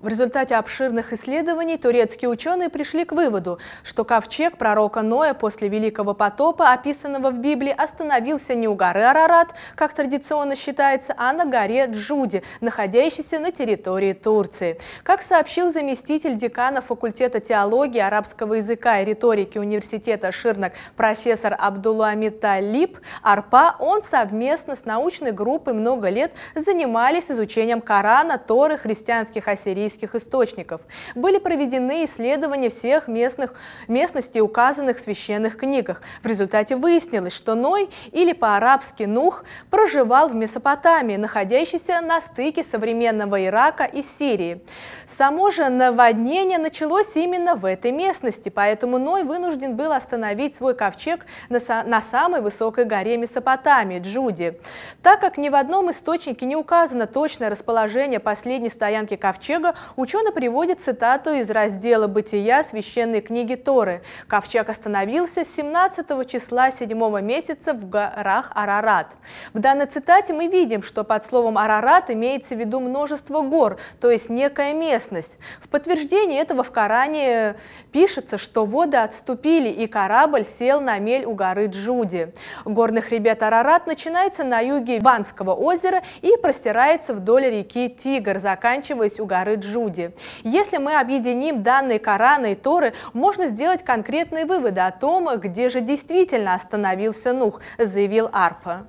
В результате обширных исследований турецкие ученые пришли к выводу, что ковчег пророка Ноя после Великого потопа, описанного в Библии, остановился не у горы Арарат, как традиционно считается, а на горе Джуди, находящейся на территории Турции. Как сообщил заместитель декана факультета теологии, арабского языка и риторики университета Ширнак профессор Абдулламид Талиб Арпа, он совместно с научной группой много лет занимались изучением Корана, Торы, христианских ассирийских библейских источников. Были проведены исследования всех местных местностей, указанных в священных книгах. В результате выяснилось, что Ной, или по-арабски Нух, проживал в Месопотамии, находящейся на стыке современного Ирака и Сирии. Само же наводнение началось именно в этой местности, поэтому Ной вынужден был остановить свой ковчег на, на самой высокой горе Месопотамии, Джуди. Так как ни в одном источнике не указано точное расположение последней стоянки ковчега, ученый приводит цитату из раздела «Бытия» священной книги Торы. Ковчег остановился 17 числа 7 месяца в горах Арарат. В данной цитате мы видим, что под словом Арарат имеется в виду множество гор, то есть некая местность. В подтверждение этого в Коране пишется, что воды отступили и корабль сел на мель у горы Джуди. Горный хребет Арарат начинается на юге Ванского озера и простирается вдоль реки Тигр, заканчиваясь у горы Джуди. Джуди. Если мы объединим данные Корана и Торы, можно сделать конкретные выводы о том, где же действительно остановился Нух, заявил Арпа.